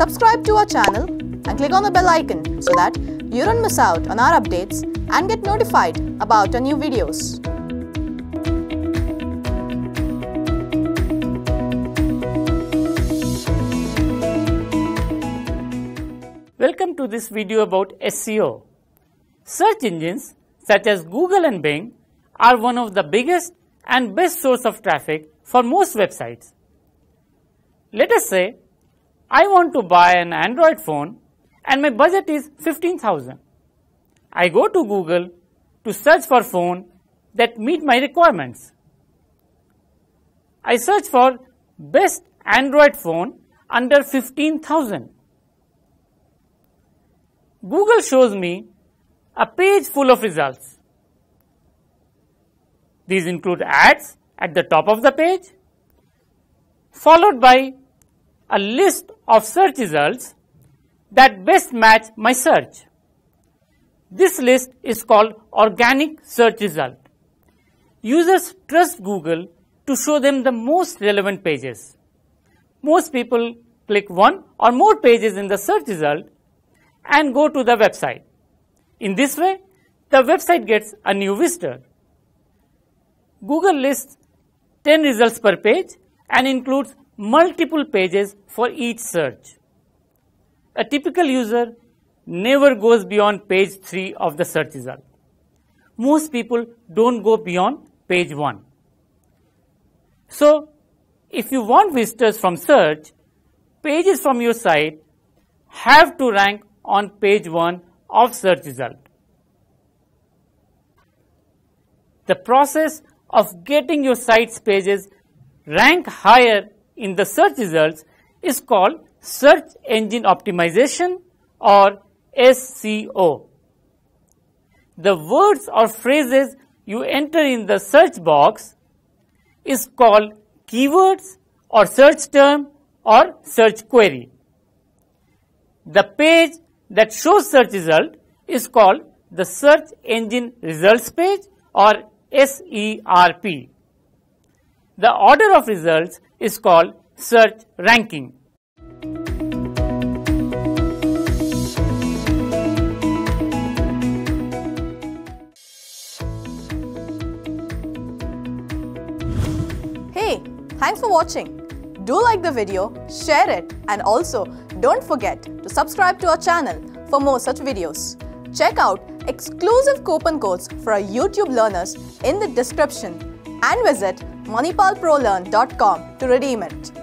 subscribe to our channel and click on the bell icon so that you don't miss out on our updates and get notified about our new videos. Welcome to this video about SEO. Search engines such as Google and Bing are one of the biggest and best source of traffic for most websites. Let us say I want to buy an Android phone and my budget is 15,000. I go to Google to search for phone that meet my requirements. I search for best Android phone under 15,000. Google shows me a page full of results. These include ads at the top of the page, followed by a list of search results that best match my search. This list is called organic search result. Users trust Google to show them the most relevant pages. Most people click one or more pages in the search result and go to the website. In this way, the website gets a new visitor. Google lists 10 results per page and includes multiple pages for each search. A typical user never goes beyond page 3 of the search result. Most people don't go beyond page 1. So, if you want visitors from search, pages from your site have to rank on page 1 of search result. The process of getting your site's pages rank higher in the search results is called search engine optimization or SEO. The words or phrases you enter in the search box is called keywords or search term or search query. The page that shows search result is called the search engine results page or SERP. The order of results is called search ranking. Hey, thanks for watching. Do like the video, share it and also don't forget to subscribe to our channel for more such videos. Check out exclusive coupon codes for our YouTube learners in the description and visit manipalprolearn.com to redeem it.